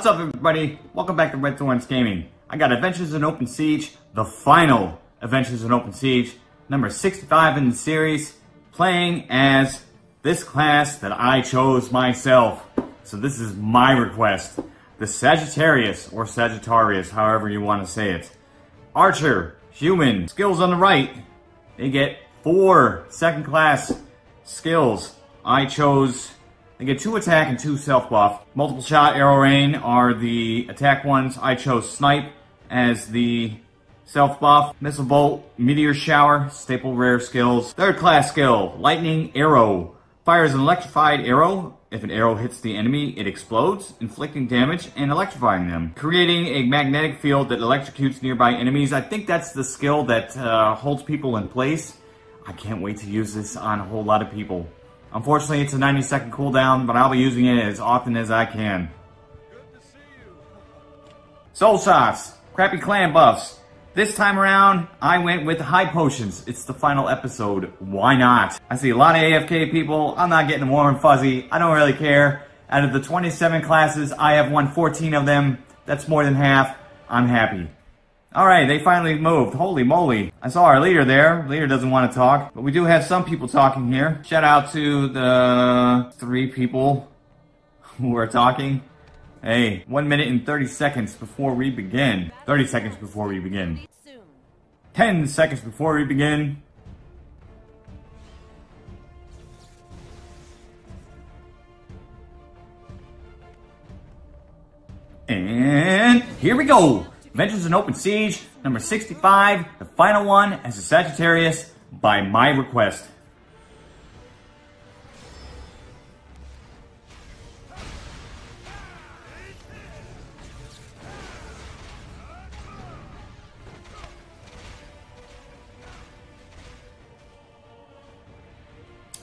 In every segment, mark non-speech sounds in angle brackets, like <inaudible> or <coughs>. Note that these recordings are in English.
What's up everybody? Welcome back to Redthorn's Gaming. I got Adventures in Open Siege, the final Adventures in Open Siege, number 65 in the series, playing as this class that I chose myself. So this is my request. The Sagittarius, or Sagittarius, however you want to say it. Archer, human, skills on the right. They get four second class skills. I chose they get two attack and two self buff. Multiple shot, arrow rain are the attack ones. I chose snipe as the self buff. Missile bolt, meteor shower, staple rare skills. Third class skill, lightning arrow. Fires an electrified arrow. If an arrow hits the enemy, it explodes, inflicting damage and electrifying them. Creating a magnetic field that electrocutes nearby enemies. I think that's the skill that uh, holds people in place. I can't wait to use this on a whole lot of people. Unfortunately, it's a 90 second cooldown, but I'll be using it as often as I can. Soul shots, crappy clan buffs. This time around, I went with high potions. It's the final episode. Why not? I see a lot of AFK people. I'm not getting warm and fuzzy. I don't really care. Out of the 27 classes, I have won 14 of them. That's more than half. I'm happy. Alright, they finally moved. Holy moly. I saw our leader there. Leader doesn't want to talk, but we do have some people talking here. Shout out to the three people <laughs> who are talking. Hey, one minute and 30 seconds before we begin. 30 seconds before we begin. 10 seconds before we begin. And here we go. Adventures in Open Siege, number 65, the final one as a Sagittarius, by my request.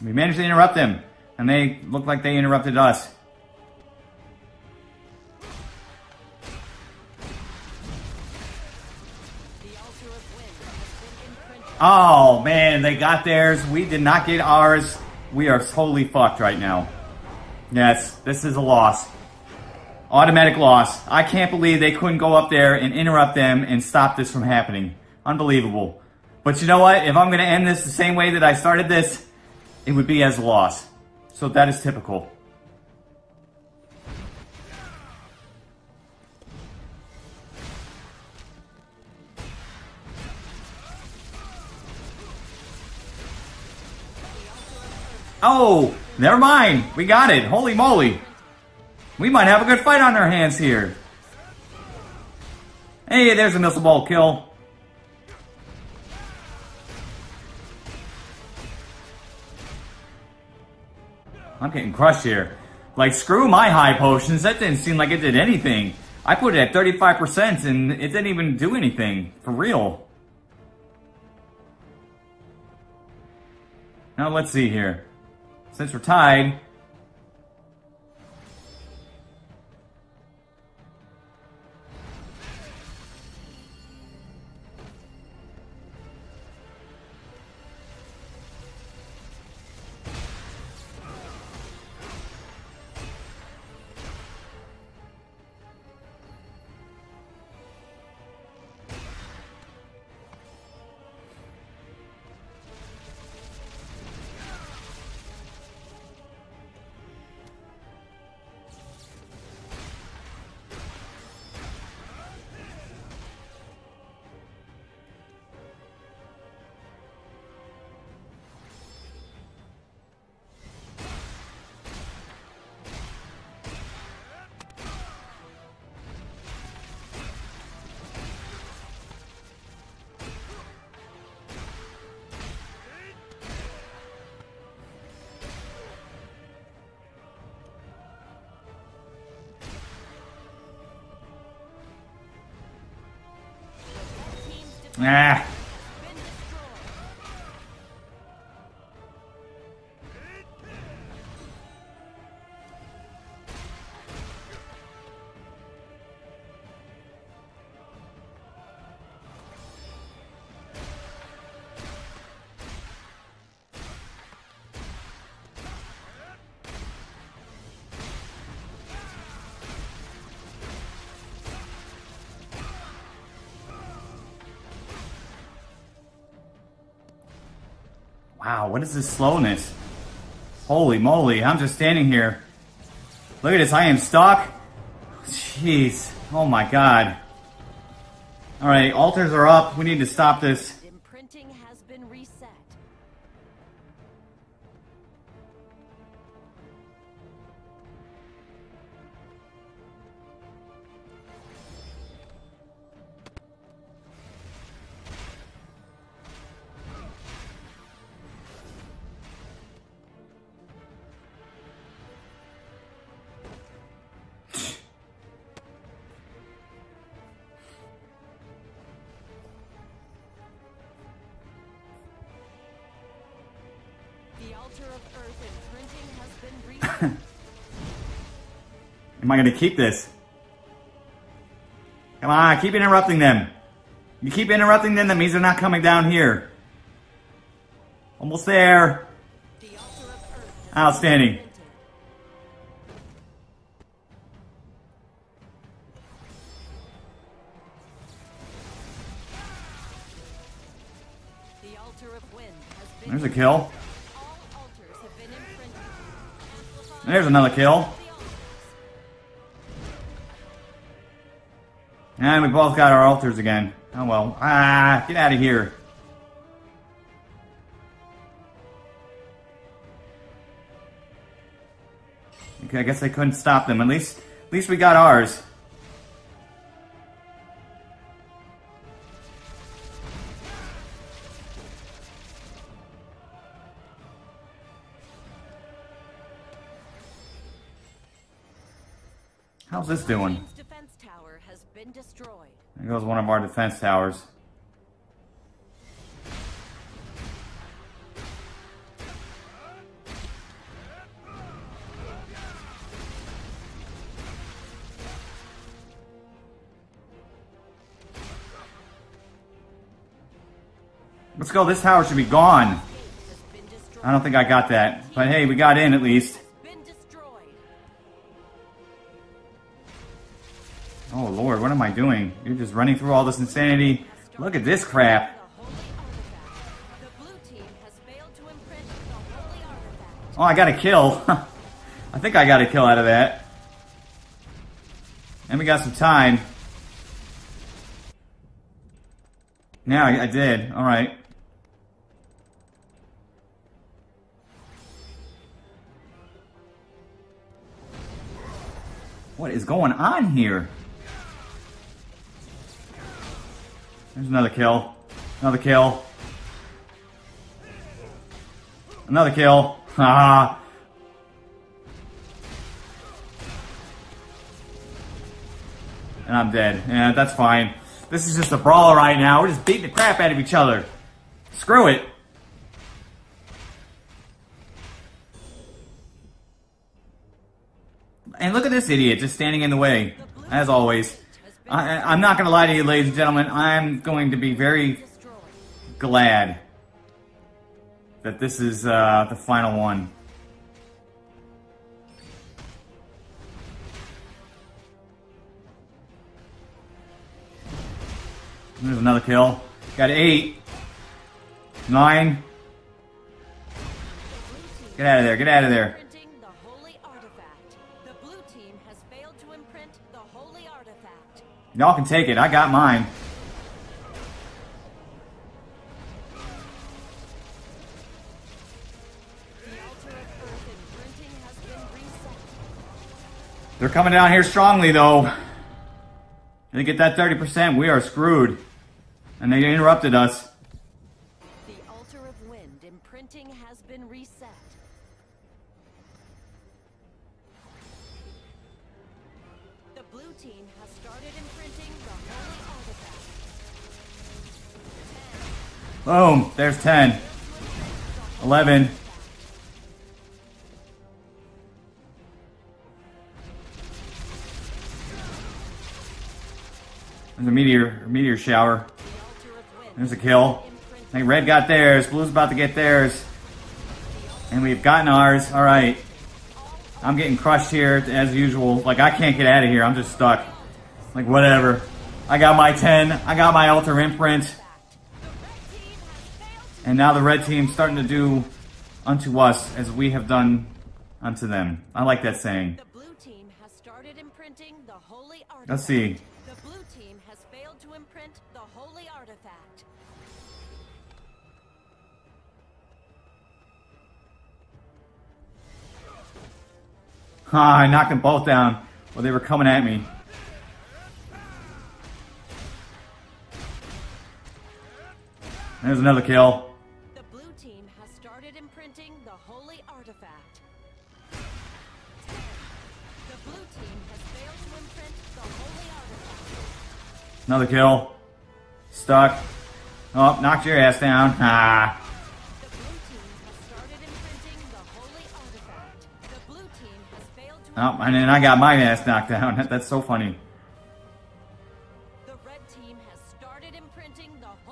We managed to interrupt them, and they look like they interrupted us. Oh man, they got theirs. We did not get ours. We are totally fucked right now. Yes, this is a loss. Automatic loss. I can't believe they couldn't go up there and interrupt them and stop this from happening. Unbelievable. But you know what? If I'm going to end this the same way that I started this, it would be as a loss. So that is typical. Oh, never mind. We got it. Holy moly. We might have a good fight on our hands here. Hey, there's a missile ball kill. I'm getting crushed here. Like, screw my high potions. That didn't seem like it did anything. I put it at 35% and it didn't even do anything. For real. Now, let's see here. Since we're tied, Ah. Wow, what is this slowness? Holy moly, I'm just standing here. Look at this, I am stuck. Jeez, oh my god. Alright, altars are up. We need to stop this. <coughs> Am I gonna keep this? Come on, keep interrupting them. You keep interrupting them, that means they're not coming down here. Almost there. the altar of earth has Outstanding. been imprinted. The altar of wind has been There's a kill. There's another kill. And we both got our altars again. Oh well. Ah, get out of here. Okay, I guess I couldn't stop them. At least, at least we got ours. How's this doing? Radiant's defense tower has been destroyed. There goes one of our defense towers. Let's go. This tower should be gone. Gate has been destroyed. I don't think I got that. But hey, we got in at least. Doing? You're just running through all this insanity. Look at this crap. Oh, I got a kill. <laughs> I think I got a kill out of that. And we got some time. Yeah, I, I did. All right. What is going on here? There's another kill. Another kill. Another kill. <laughs> Ah. And I'm dead. Yeah, that's fine. This is just a brawl right now. We're just beating the crap out of each other. Screw it. And look at this idiot just standing in the way, as always. I, I'm not going to lie to you, ladies and gentlemen. I'm going to be very glad that this is uh, the final one. There's another kill. Got eight. Nine. Get out of there, get out of there. Y'all can take it, I got mine. They're coming down here strongly, though. They get that 30%, we are screwed. And they interrupted us. Boom, there's 10. 11. There's a meteor, a meteor shower. There's a kill. I think red got theirs. Blue's about to get theirs. And we've gotten ours. All right. I'm getting crushed here as usual. Like I can't get out of here. I'm just stuck. Like whatever. I got my 10. I got my altar imprint. And now the red team's starting to do unto us as we have done unto them. I like that saying. The blue team has started imprinting the holy artifact. Let's see. The blue team has failed to imprint the holy artifact. Ah, I knocked them both down while they were coming at me. There's another kill. Another kill. Stuck. Oh, knocked your ass down. <laughs> Ah. Oh, and then I got my ass knocked down. <laughs> That's so funny.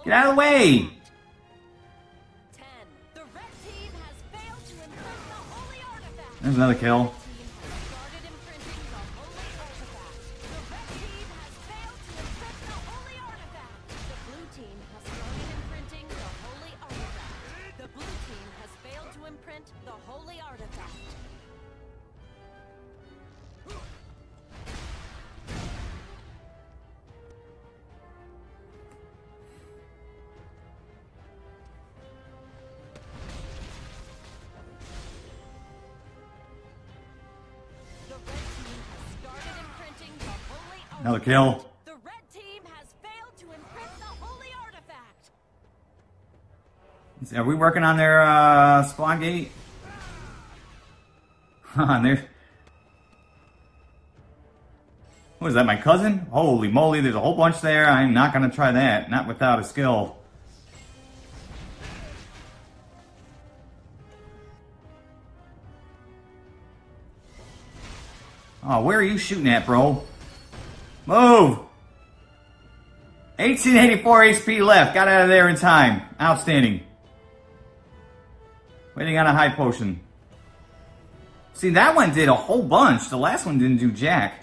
Get out of the way! Ten. The red team has failed to imprint the holy artifact. There's another kill. Kill. The red team has failed to imprint the holy artifact. Are we working on their uh, spawn gate? <laughs> Huh, there. What is that, my cousin? Holy moly, there's a whole bunch there. I'm not gonna try that. Not without a skill. Oh, where are you shooting at, bro? Move! 1884 HP left. Got out of there in time. Outstanding. Waiting on a high potion. See, that one did a whole bunch. The last one didn't do jack.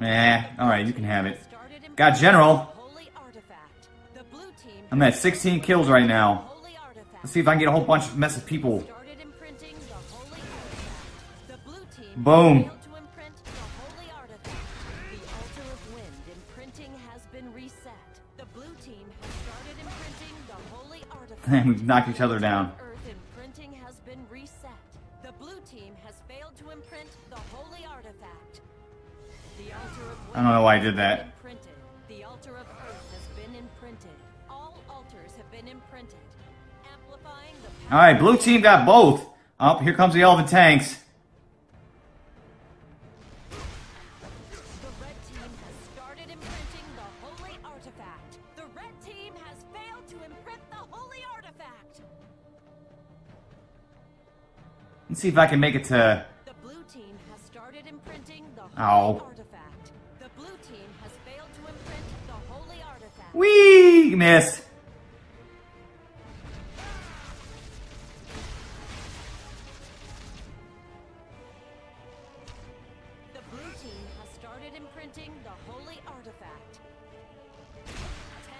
Eh, alright, you can have it. Got General. I'm at 16 kills right now. Let's see if I can get a whole bunch of mess of people. Started imprinting the holy artifact. The blue team Boom. failed to imprint the holy <laughs> Power Alright, blue team got both. Oh, here comes the elven tanks. The red team has started imprinting the holy artifact. The red team has failed to imprint the holy artifact. Let's see if I can make it to. The blue team has started imprinting the holy Ow. artifact. The blue team has failed to imprint the holy artifact. Whee! Missed.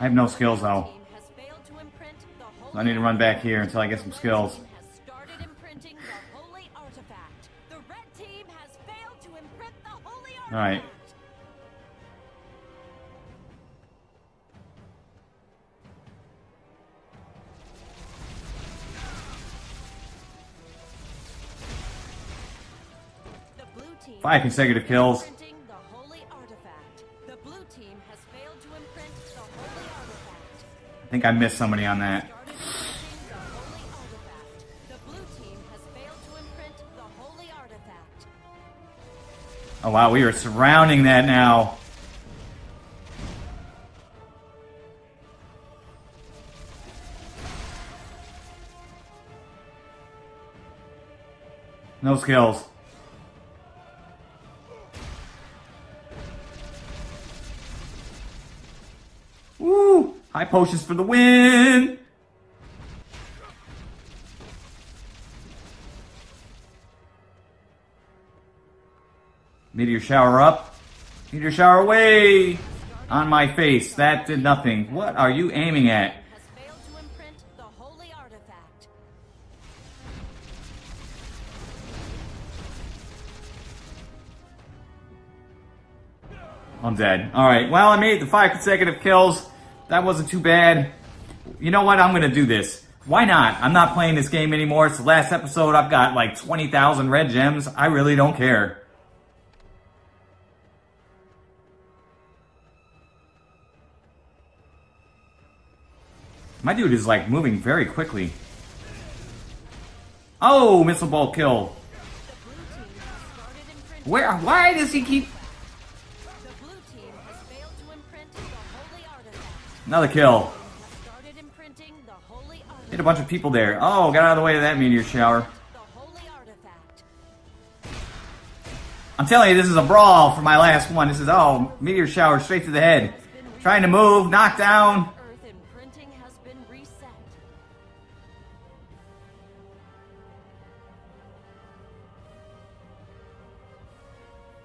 I have no skills though. team has failed to imprint the holy So I need to run back here until I get some skills. team has started imprinting the holy artifact. The red team has failed to imprint the holy artifact. Alright. The blue team Five consecutive kills. Imprinting the holy artifact. The blue team has failed to imprint the holy artifact. I think I missed somebody on that. Started imprinting the holy artifact. The blue team has failed to imprint the holy artifact. Oh wow, we are surrounding that now. No skills. Potions for the win! Meteor shower up. Meteor shower away! On my face. That did nothing. What are you aiming at? Has failed to imprint the holy artifact. I'm dead. Alright, well, I made the five consecutive kills. That wasn't too bad. You know what? I'm gonna do this. Why not? I'm not playing this game anymore. It's the last episode. I've got like 20,000 red gems. I really don't care. My dude is like moving very quickly. Oh, missile ball kill. Where? Why does he keep? Another kill. Has started imprinting the holy artifact. Hit a bunch of people there. Oh, got out of the way of that meteor shower. The holy artifact. I'm telling you, this is a brawl for my last one. This is, oh, meteor shower straight to the head. Trying to move, knock down. Earth imprinting has been reset.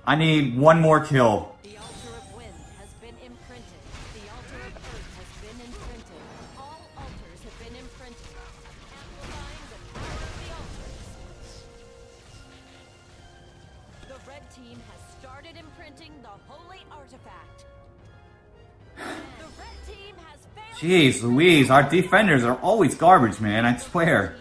I need one more kill. Jeez Louise, our defenders are always garbage, man, I swear.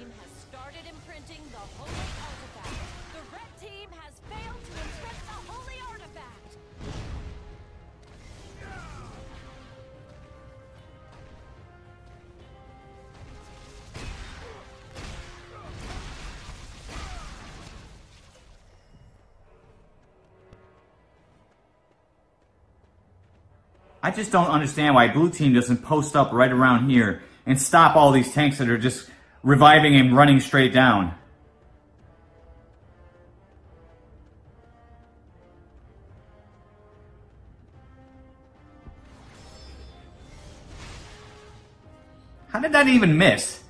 I just don't understand why blue team doesn't post up right around here and stop all these tanks that are just reviving and running straight down. How did that even miss?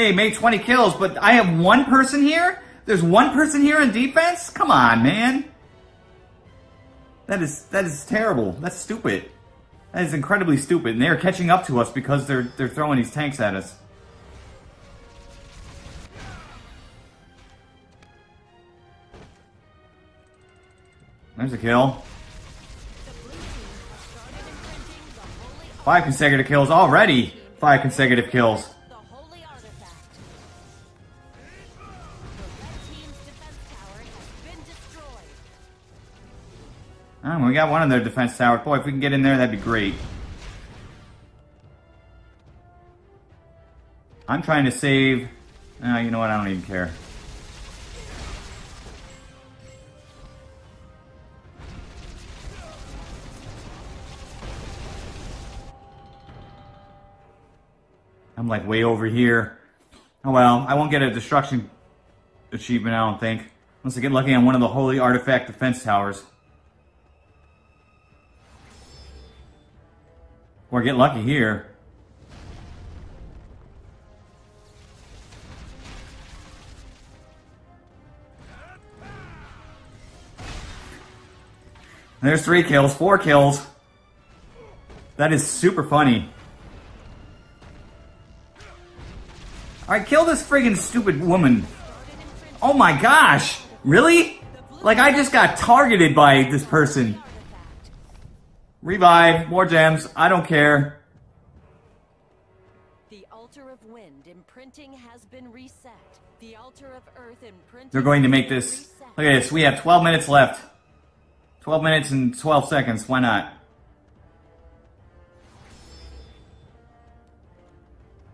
Hey, made 20 kills, but I have one person here? There's one person here in defense? Come on, man. That is that is terrible. That's stupid. That is incredibly stupid. And they're catching up to us because they're they're throwing these tanks at us. There's a kill. Five consecutive kills already. Five consecutive kills. Oh, we got one of their defense towers. Boy, if we can get in there, that'd be great. I'm trying to save. Uh, you know what? I don't even care. I'm like way over here. Oh well, I won't get a destruction achievement, I don't think. Unless I get lucky on one of the holy artifact defense towers. Or get lucky here. There's three kills, four kills. That is super funny. Alright, kill this friggin' stupid woman. Oh my gosh! Really? Like I just got targeted by this person. Revive, more gems, I don't care. The altar of wind imprinting has been reset. The altar of earth imprinting. They're going to make this. Look at this, we have 12 minutes left. 12 minutes and 12 seconds, why not?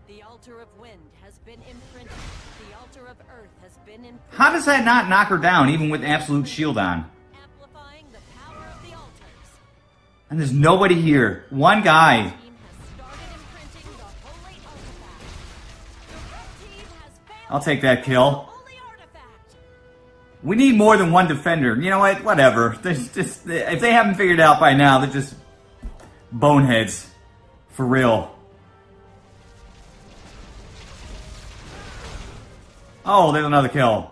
The altar of wind has been imprinted. The altar of earth has been imprinted. How does that not knock her down, even with absolute shield on? And there's nobody here. One guy. Team has started imprinting the holy artifact. The red team has failed. I'll take that kill. We need more than one defender. You know what? Whatever. There's just, if they haven't figured it out by now, they're just boneheads. For real. Oh, there's another kill.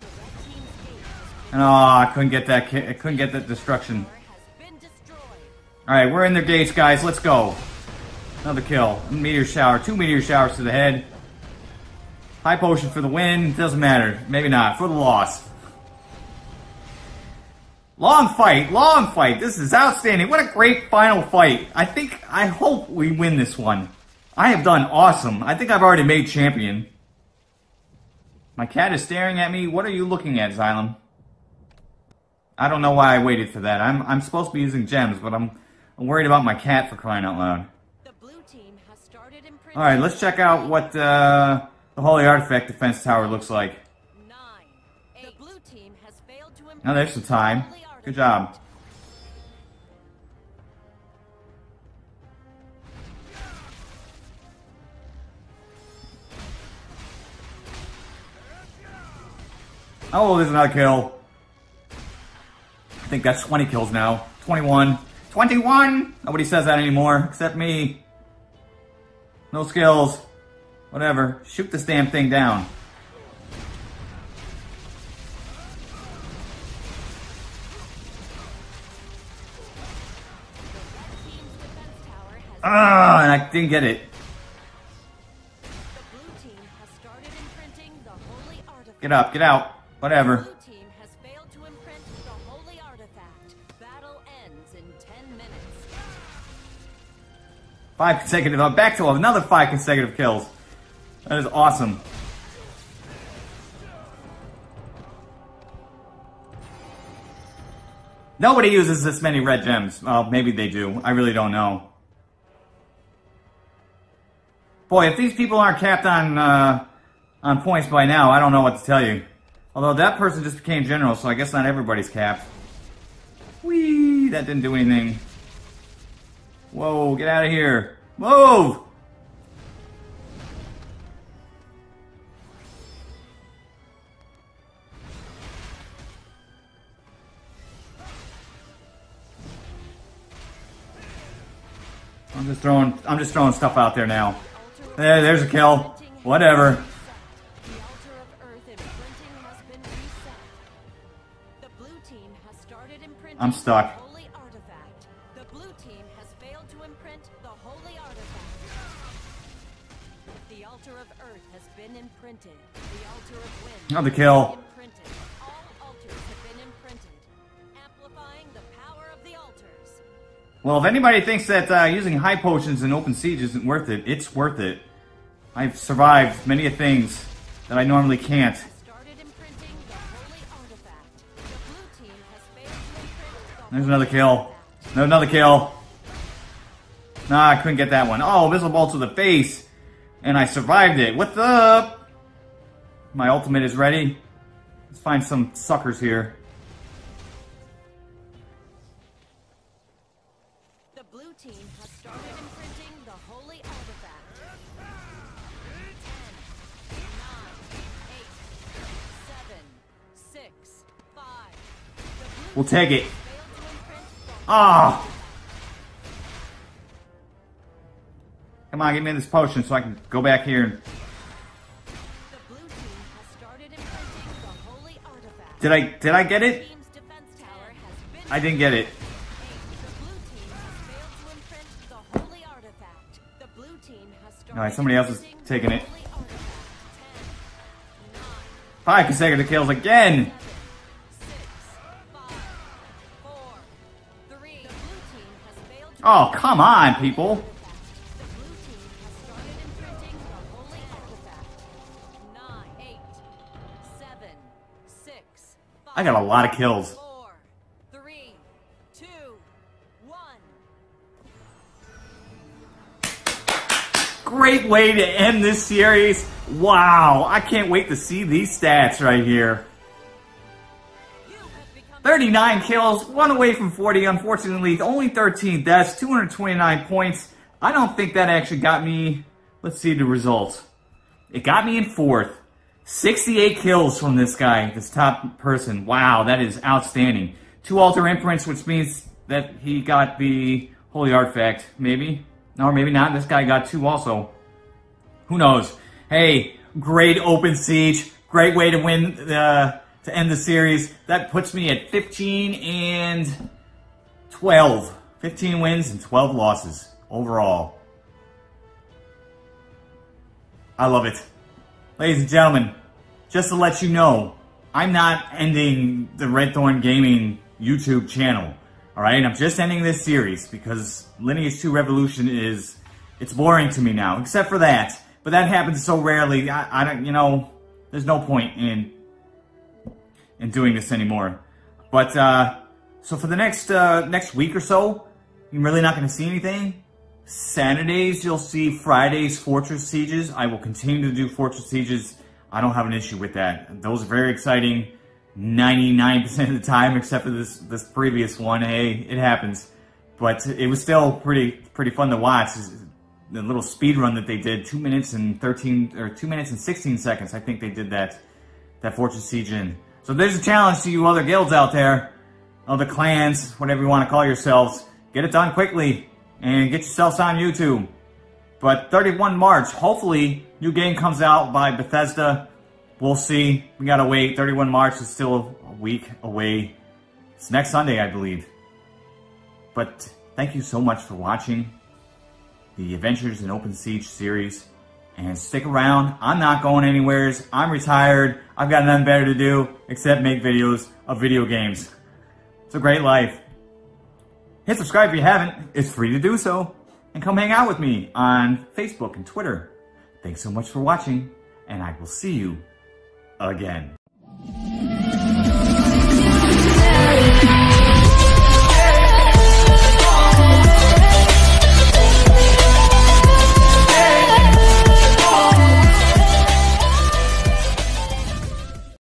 The red team's gate has And oh, I couldn't get that. I couldn't get that destruction. All right, we're in their gates, guys. Let's go. Another kill. Meteor shower. Two meteor showers to the head. High potion for the win. Doesn't matter. Maybe not. For the loss. Long fight. Long fight. This is outstanding. What a great final fight. I think, I hope we win this one. I have done awesome. I think I've already made champion. My cat is staring at me. What are you looking at, Xylem? I don't know why I waited for that. I'm I'm supposed to be using gems, but I'm I'm worried about my cat for crying out loud. The blue team has started imprinting. All right, let's check out what uh, the Holy Artifact Defense Tower looks like. Nine. Eight. The blue team has failed to Now there's some time. Good job. Oh, there's another kill. I think that's 20 kills now. 21. 21! Nobody says that anymore, except me. No skills. Whatever. Shoot this damn thing down. team's defense tower has Ah, and I didn't get it. the blue team has started imprinting the holy artifact. Get up, get out. Whatever. Five consecutive. I'm back to another five consecutive kills. That is awesome. Nobody uses this many red gems. Well, maybe they do. I really don't know. Boy, if these people aren't capped on uh, on points by now, I don't know what to tell you. Although that person just became general, so I guess not everybody's capped. Whee! That didn't do anything. Whoa, get out of here. Move! I'm just throwing I'm just throwing stuff out there now. There, there's a kill. Whatever. I'm altar of the altars. Well, if anybody thinks that uh, using high potions in open siege isn't worth it, it's worth it. I've survived many of things that I normally can't. There's another kill. No, another kill. Nah, I couldn't get that one. Oh, missile ball to the face. And I survived it. What's up? My ultimate is ready. Let's find some suckers here. The blue team has started imprinting the holy artifact. Ten, nine, eight, seven, six, five. The blue We'll take it. failed to imprint the Ah! Come on, give me this potion so I can go back here and... Did I, did I get it? I didn't get it. Alright, somebody else is taking it. Five consecutive kills again! Oh, come on, people. I got a lot of kills. Great way to end this series. Wow, I can't wait to see these stats right here. You have become 39 kills, one away from 40, unfortunately, only 13 deaths, 229 points. I don't think that actually got me, let's see the results. It got me in fourth. 68 kills from this guy, this top person. Wow, that is outstanding. Two altar imprints, which means that he got the Holy Artifact, maybe. Or maybe not. This guy got two also. Who knows? Hey, great open siege. Great way to win the to end the series. That puts me at 15 and 12. 15 wins and 12 losses overall. I love it. Ladies and gentlemen, just to let you know, I'm not ending the Redthorn Gaming YouTube channel. Alright, I'm just ending this series because Lineage 2 Revolution is, it's boring to me now, except for that. But that happens so rarely, I, I don't, you know, there's no point in, in doing this anymore. But, uh, so for the next, uh, next week or so, you're really not going to see anything. Saturdays, you'll see Fridays Fortress Sieges. I will continue to do Fortress Sieges. I don't have an issue with that. Those are very exciting 99% of the time, except for this, this previous one. Hey, it happens. But it was still pretty, pretty fun to watch. The little speed run that they did, 2 minutes and 13, or 2 minutes and 16 seconds. I think they did that, that Fortress Siege in. So there's a challenge to you other guilds out there, other clans, whatever you want to call yourselves. Get it done quickly and get yourselves on YouTube. But 31 March, hopefully, new game comes out by Bethesda. We'll see. We gotta wait. 31 March is still a week away. It's next Sunday, I believe. But thank you so much for watching the Adventures in Open Siege series. And stick around. I'm not going anywhere. I'm retired. I've got nothing better to do except make videos of video games. It's a great life. Hit subscribe if you haven't. It's free to do so. And come hang out with me on Facebook and Twitter. Thanks so much for watching, and I will see you again.